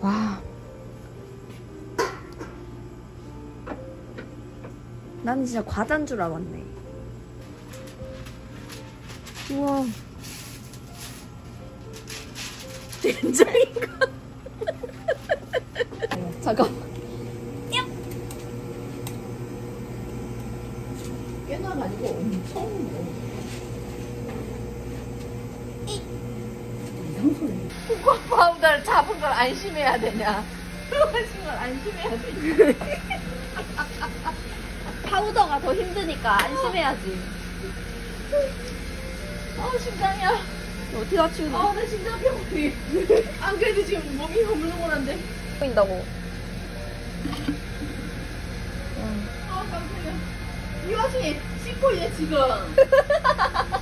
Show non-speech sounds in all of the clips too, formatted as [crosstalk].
와. 난 진짜 과자인 줄 알았네. 우와. 된장인가? [laughs] 잠깐. 아니고 엄청 코코아 파우더를 잡은 걸 안심해야 되냐? 들어가신 걸 안심해야 되냐? 파우더가 더 힘드니까 안심해야지. 아 심장이야. 어떻게 다 치우노? 아, 나 심장 병이. 안 그래도 지금 몸이 허물허물한데. 보인다고. 아, 깜짝이야. 이 와중에 씻고 있네, 지금. [laughs]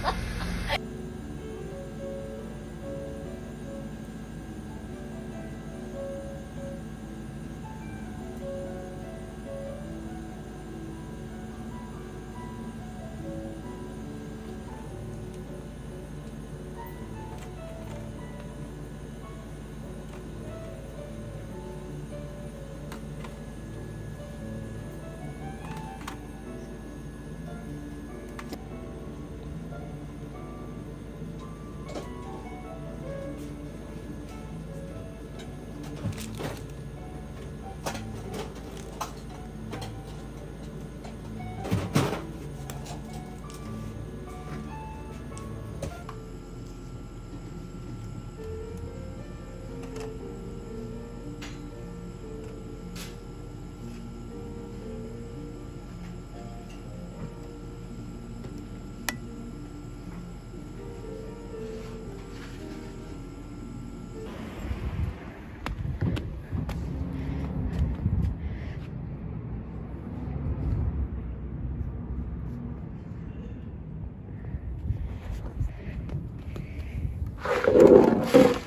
[laughs]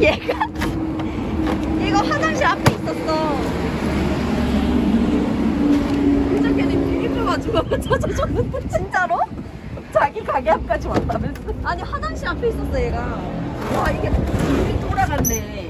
얘가 이거 화장실 앞에 있었어. 되게 좋아가지고 찾아줬는데. 진짜로? 자기 가게 앞까지 왔다면서. 아니 화장실 앞에 있었어 얘가. 와, 이게 돌아갔네.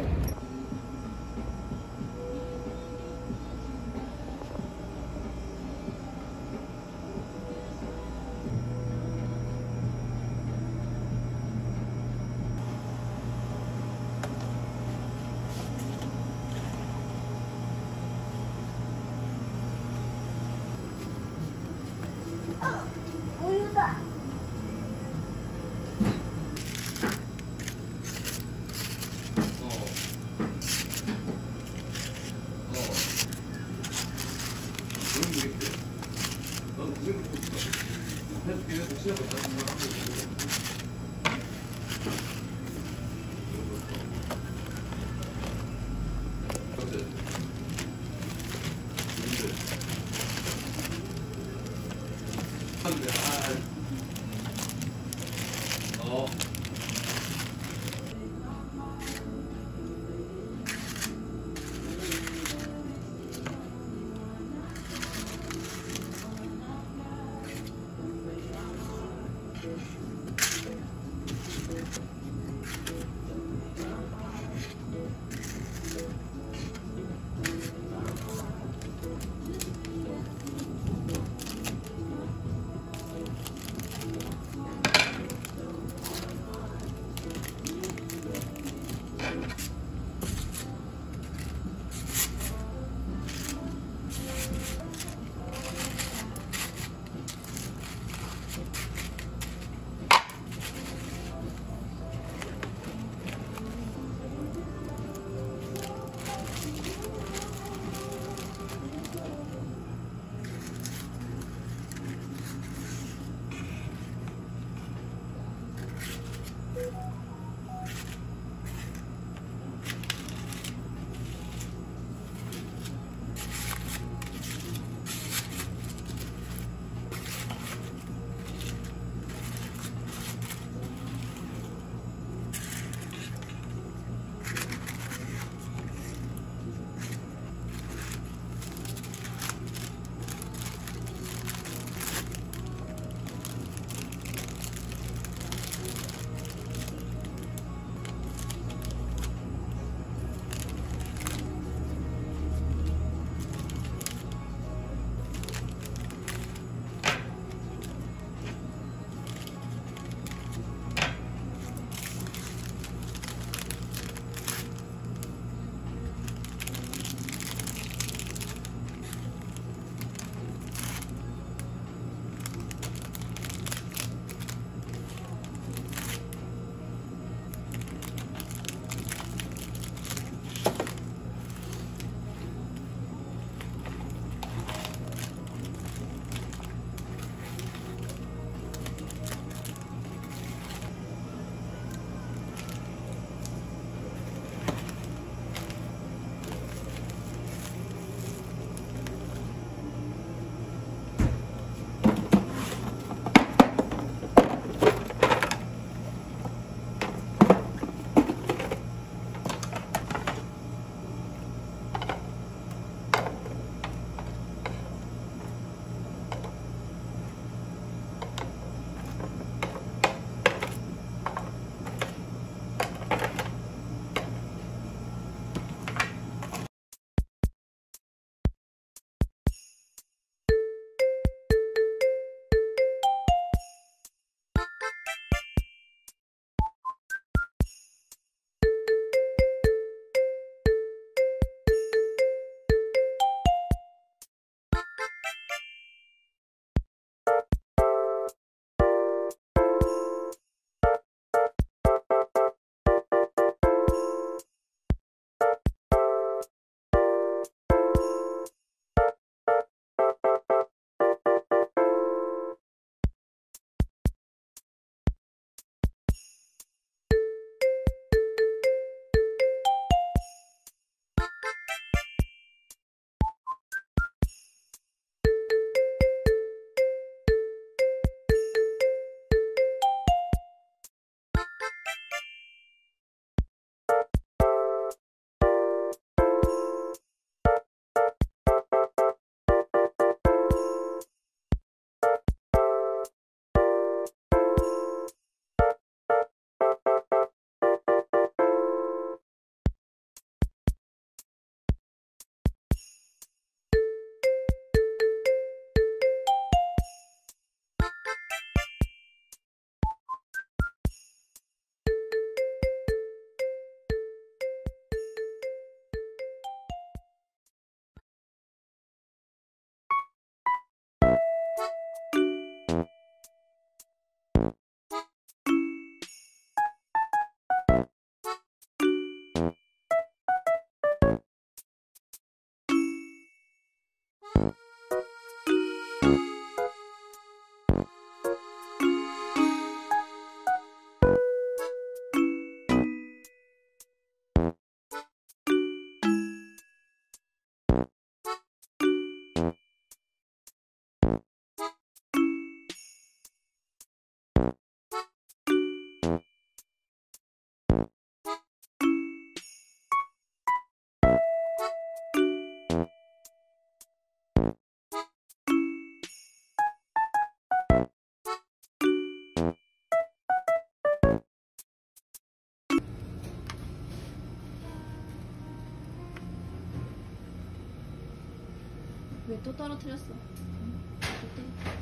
왜 또 떨어뜨렸어? 또 때려.